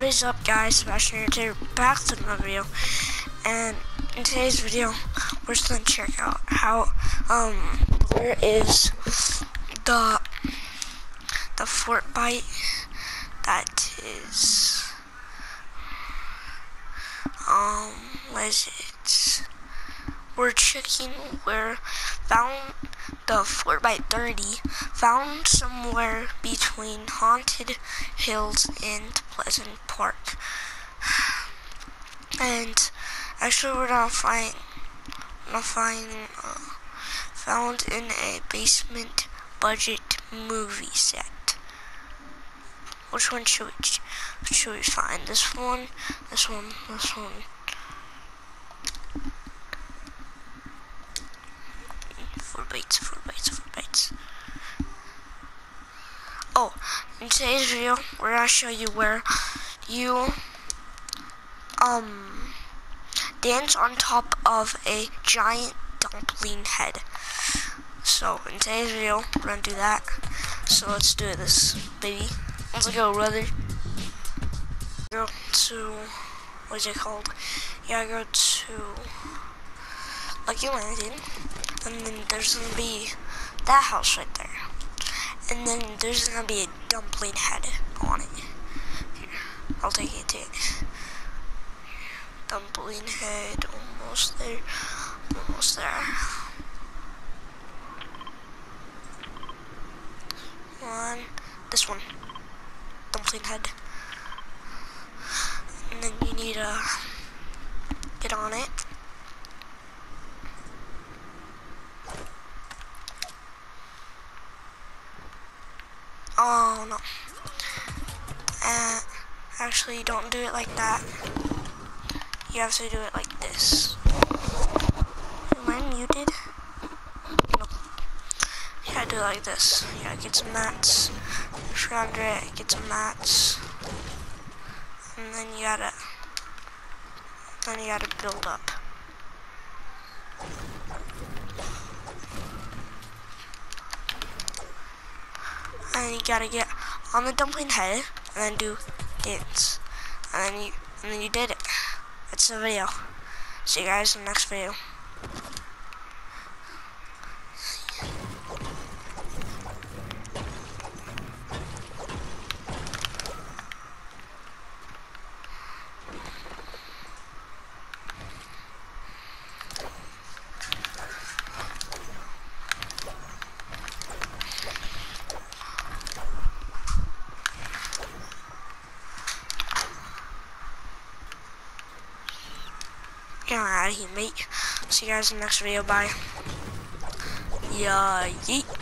What is up guys, Sebastian here back to another video. And in today's video we're just gonna check out how um where is the the Fortbyte that is um what is it? We're checking where found the 4x30 found somewhere between Haunted Hills and Pleasant Park. And actually we're gonna find gonna find uh, found in a basement budget movie set. Which one should we should we find? This one, this one, this one. Bites, Fortbytes, four bites. Oh, in today's video, we're gonna show you where you um dance on top of a giant dumpling head. So in today's video, we're gonna do that. So let's do this, baby. Let's go, brother. Go to what's it called? Yeah, go to Lucky Landing, and then there's gonna be that house right there and then there's gonna be a dumpling head on it. Here, I'll take it to it. Dumpling head, almost there, almost there. One, this one, dumpling head. And then you need to get on it. No. Uh, actually, don't do it like that. You have to do it like this. Am I muted? No. Gotta do it like this. Gotta get some mats. Surround it, get some mats. And then you gotta, then you gotta build up. And you gotta get on the dumpling head and then do dance. And then you and then you did it. That's the video. See you guys in the next video get out of here, mate. See you guys in the next video. Bye. Yeah, yeet.